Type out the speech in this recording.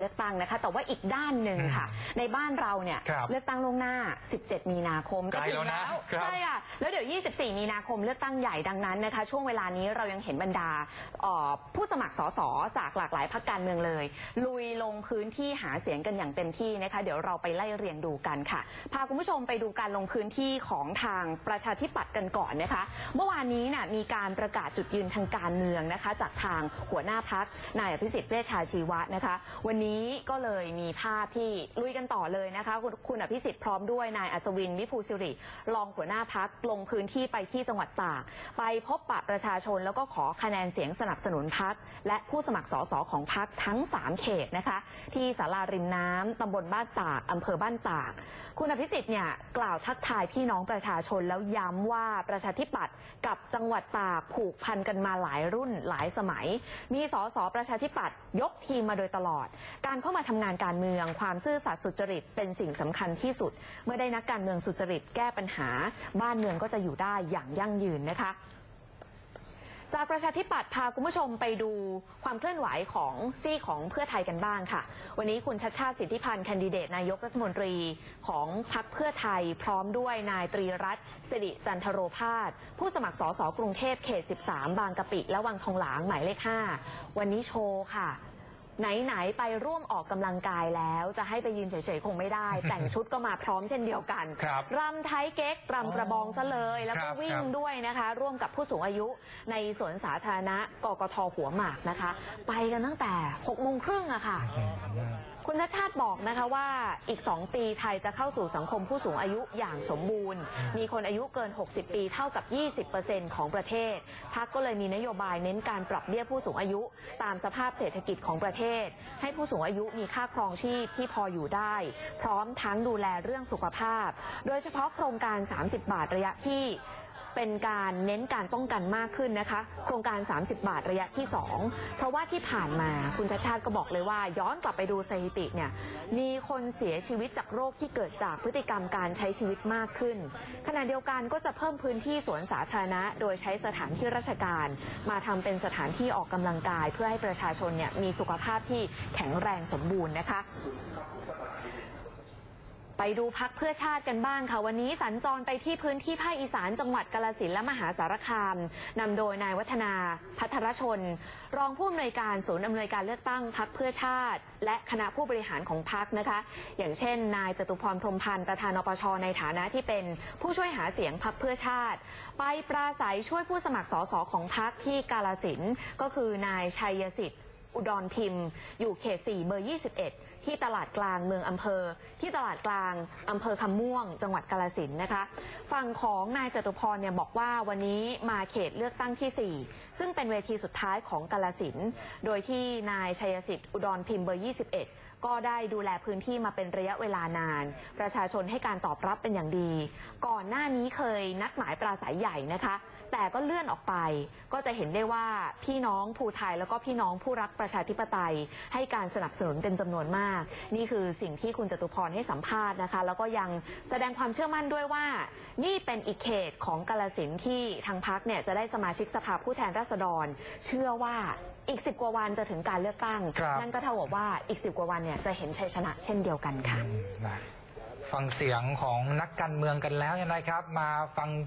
เลือกตั้งนะคะ แต่ว่าอีกด้านหนึ่งค่ะ ในบ้านเราเนี่ยครับเลือกตั้งล่วงหน้า 17 มีนาคมใกล้แล้วนะครับใช่ค่ะแล้วเดี๋ยว 24 มีนาคมเลือกตั้งใหญ่ดังนั้นนะคะ ช่วงเวลานี้เรายังเห็นบรรดาเอ่อผู้สมัครสสจากหลากหลายพรรคการเมืองเลย ลุยลงพื้นที่หาเสียงกันอย่างเต็มที่นะคะ เดี๋ยวเราไปไล่เรียงดูกันค่ะ พาคุณผู้ชมไปดูการลงพื้นที่ของทางประชาธิปัตย์กันก่อนนะคะ เมื่อวานนี้น่ะมีการประกาศจุดยืนทางการเมืองนะคะ จากทางหัวหน้าพักนายอภิสิทธิ์เวชชาชีวะนะคะ วันนี้ก็เลยมีภาพที่ลุยกันต่อเลยนะคะคุณคุณอภิสิทธิ์พร้อมด้วยนายอัศวินวิภูสิริรองหัวหน้าพักลงพื้นที่ไปที่จังหวัดตากไปพบปะประชาชนแล้วก็ขอคะแนนเสียงสนับสนุนพักและผู้สมัครสสของพักทั้ง 3 เขตนะคะ ที่ศาลาริมน้ำตำบลบ้านตากอำเภอบ้านตาก คุณอภิสิทธิ์เนี่ยกล่าวทักทายพี่น้องประชาชนแล้วย้ำว่าประชาธิปัตย์กับจังหวัดตากผูกพันกันมาหลายรุ่นหลายสมัย มีสสประชาธิปัตย์ยกทีมมาโดยตลอดการเข้ามาทำงานการเมือง ความซื่อสัตย์สุจริตเป็นสิ่งสำคัญที่สุด เมื่อได้นักการเมืองสุจริตแก้ปัญหา บ้านเมืองก็จะอยู่ได้อย่างยั่งยืนนะคะจากประชาธิปัตย์พาคุณผู้ชมไปดูความเคลื่อนไหวของซี่ของเพื่อไทยกันบ้างค่ะ วันนี้คุณชัดชาติสิทธิพันธ์แคนดิเดตนายกรัฐมนตรีของพรรคเพื่อไทย พร้อมด้วยนายตรีรัตน์สิริจันทโรพาสผู้สมัครสสกรุงเทพเขต 13 บางกะปิ และวังทองหลางหมายเลข 5 วันนี้โชว์ค่ะ ไหนๆไปร่วมออกกำลังกายแล้ว จะให้ไปยืนเฉยๆคงไม่ได้ แต่งชุดก็มาพร้อมเช่นเดียวกันครับรำไทยเก๊กรำกระบองซะเลย แล้วคก็รับวิ่งครับด้วยนะคะ ร่วมกับผู้สูงอายุในสวนสาธารณะกกทหัวหมากนะคะ ไปกันตั้งแต่6โมงครึ่งอะค่ะ คุณชาติชาติบอกนะคะว่าอีก 2 ปีไทยจะเข้าสู่สังคมผู้สูงอายุอย่างสมบูรณ์ มีคนอายุเกิน 60 ปีเท่ากับ 20%ของประเทศพักก็เลยมีนโยบายเน้นการปรับเบี้ยผู้สูงอายุ ตามสภาพเศรษฐกิจของประเทศให้ผู้สูงอายุมีค่าครองชีพที่พออยู่ได้ พร้อมทั้งดูแลเรื่องสุขภาพ โดยเฉพาะโครงการ 30 บาทระยะที่ เป็นการเน้นการป้องกันมากขึ้นนะคะ โครงการ 30 บาทระยะที่ 2 เพราะว่าที่ผ่านมาคุณชาชาติก็บอกเลยว่า ย้อนกลับไปดูสถิติเนี่ยมีคนเสียชีวิตจากโรคที่เกิดจากพฤติกรรมการใช้ชีวิตมากขึ้น ขณะเดียวกันก็จะเพิ่มพื้นที่สวนสาธารณะ โดยใช้สถานที่ราชการ มาทำเป็นสถานที่ออกกำลังกาย เพื่อให้ประชาชนเนี่ยมีสุขภาพที่แข็งแรงสมบูรณ์นะคะ ไปดูพักเพื่อชาติกันบ้างค่ะ วันนี้สัญจรไปที่พื้นที่ภาคอีสานจังหวัดกาลสินและมหาสารคามนำโดยนายวัฒนาพัทรชน รองผู้อำนวยการศูนย์อำนวยการเลือกตั้งพักเพื่อชาติ และคณะผู้บริหารของพักนะคะ อย่างเช่น นายจตุพรพรมพันธ์ประธานนปชในฐานะที่เป็นผู้ช่วยหาเสียงพักเพื่อชาติ ไปปราศัยช่วยผู้สมัครสสของพักที่กาลสินก็คือนายชัยสิทธิ์ อุดรพิมพ์ อยู่เขต 4 เบอร์ 21 ที่ตลาดกลางเมืองอำเภอ ที่ตลาดกลางอำเภอคำม่วง จังหวัดกาลสินนะคะฝั่งของนายจตุพรเนี่ยบอกว่าวันนี้มาเขตเลือกตั้งที่ 4 ซึ่งเป็นเวทีสุดท้ายของกาลสินโดยที่นายชัยสิทธิ์อุดรพิมพ์เบอร์ 21ก็ได้ดูแลพื้นที่มาเป็นระยะเวลานาน ประชาชนให้การตอบรับเป็นอย่างดี ก่อนหน้านี้เคยนัดหมายปราศัยใหญ่นะคะ แต่ก็เลื่อนออกไป ก็จะเห็นได้ว่าพี่น้องภูไทยแล้วก็พี่น้องผู้รักประชาธิปไตย ให้การสนับสนุนเป็นจำนวนมาก นี่คือสิ่งที่คุณจตุพรให้สัมภาษณ์นะคะ แล้วก็ยังแสดงความเชื่อมั่นด้วยว่า นี่เป็นอีกเขตของกาลสินธุ์ที่ทางพักเนี่ยจะได้สมาชิกสภาผู้แทนราษฎร เชื่อว่าอีกสิบกว่าวันจะถึงการเลือกตั้งครับนั่นก็เท่ากับว่าอีกสิบกว่าวันเนี่ยจะเห็นชัยชนะเช่นเดียวกันค่ะนะฟังเสียงของนักการเมืองกันแล้วนะครับ มาฟัง